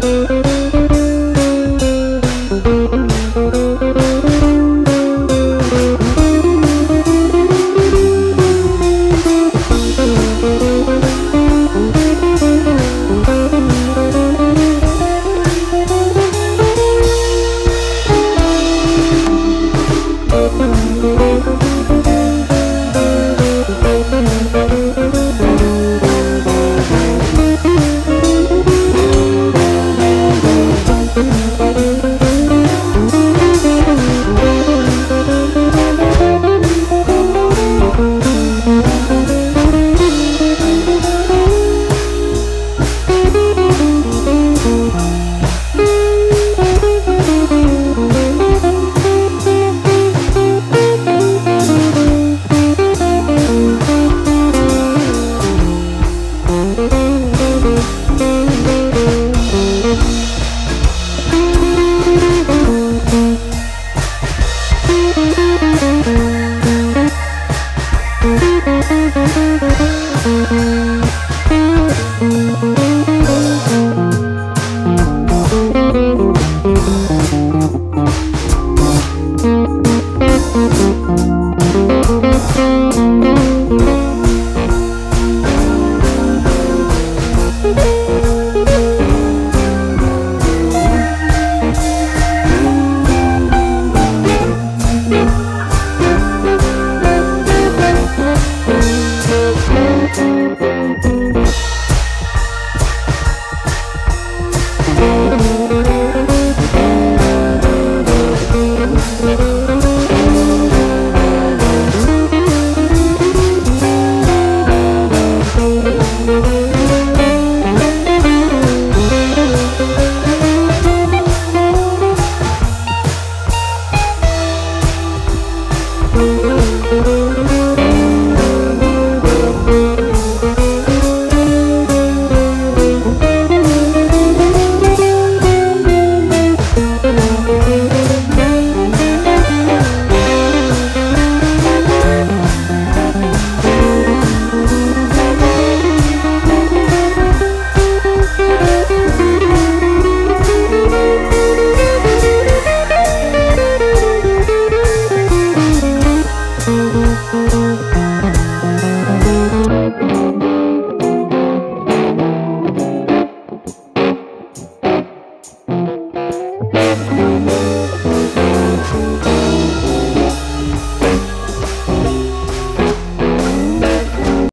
Música